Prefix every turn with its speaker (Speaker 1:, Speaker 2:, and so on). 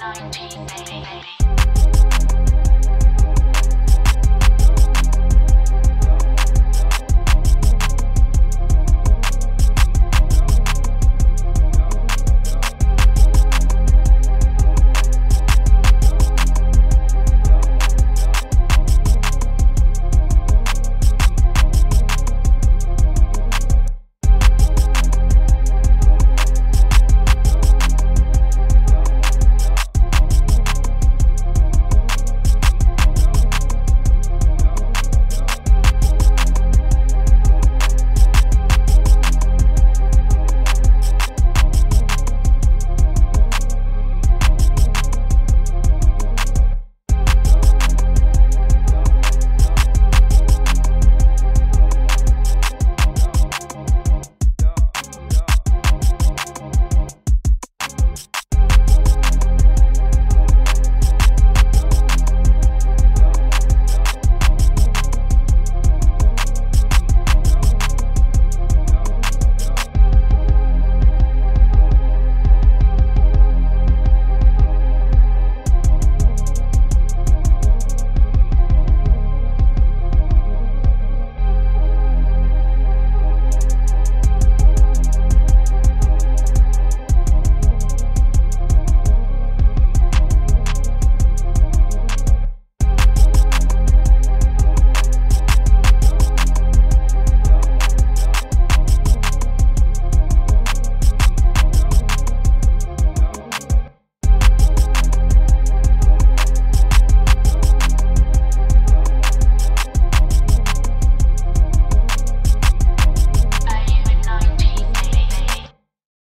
Speaker 1: 1980.